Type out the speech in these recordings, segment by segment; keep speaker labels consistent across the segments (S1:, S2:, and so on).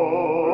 S1: 哦。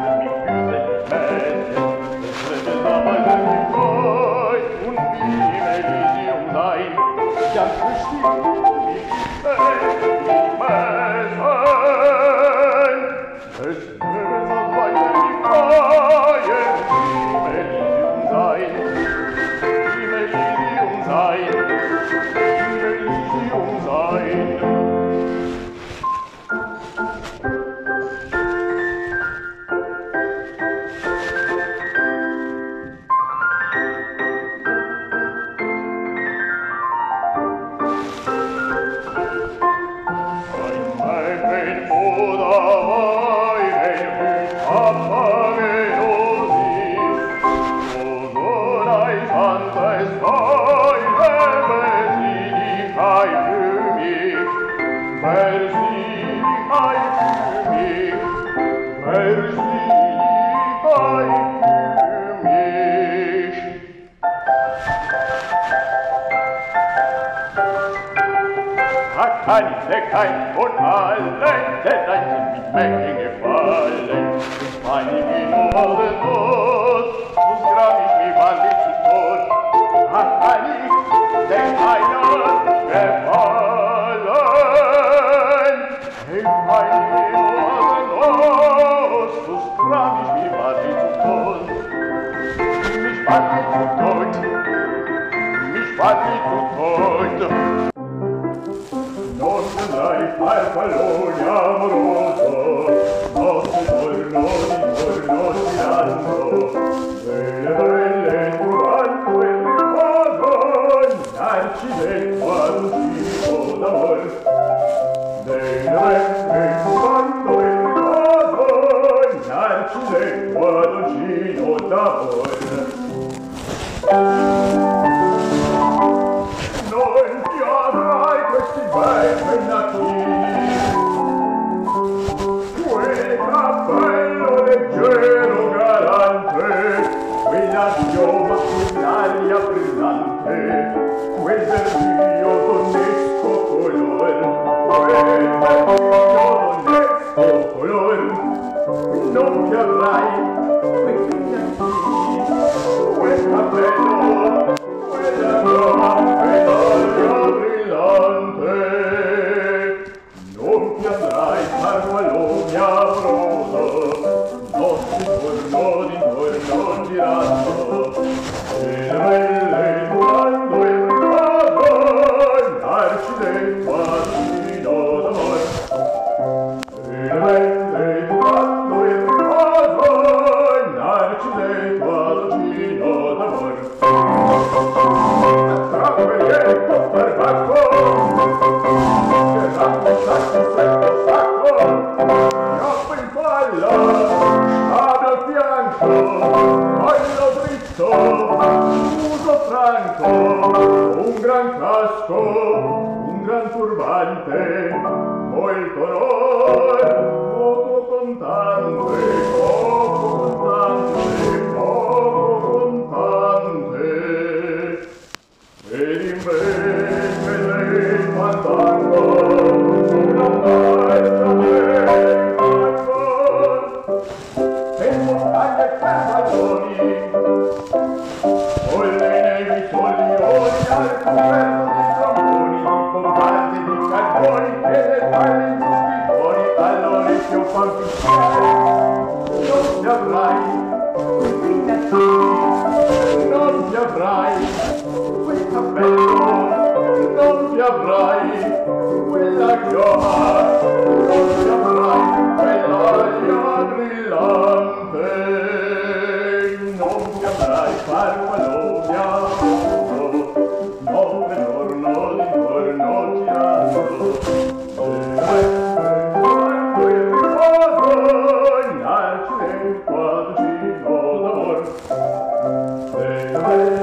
S1: Christi, Kein und allen Dächern sind mit Mengen gefallen. Und meine Gnade los, und grab ich mich wann ich tot. Ach, Heilig, denn einer fallito coito Nostre lai farfalloni amoroso Nostre tornoni tornoni tanto Belle belle quanto è ricordo Narci del quantito d'amor. Belle belle quanto è ricordo Narci del quantito d'amor. Thank you. rapaz. Ballo dritto, uso franco, un gran casco, un gran turbante, o il buoni che le fai buoni allora io fanno non ti avrai questa non ti avrai quel cappello non ti avrai quella gomma non ti avrai quell'aria brillante. Amen.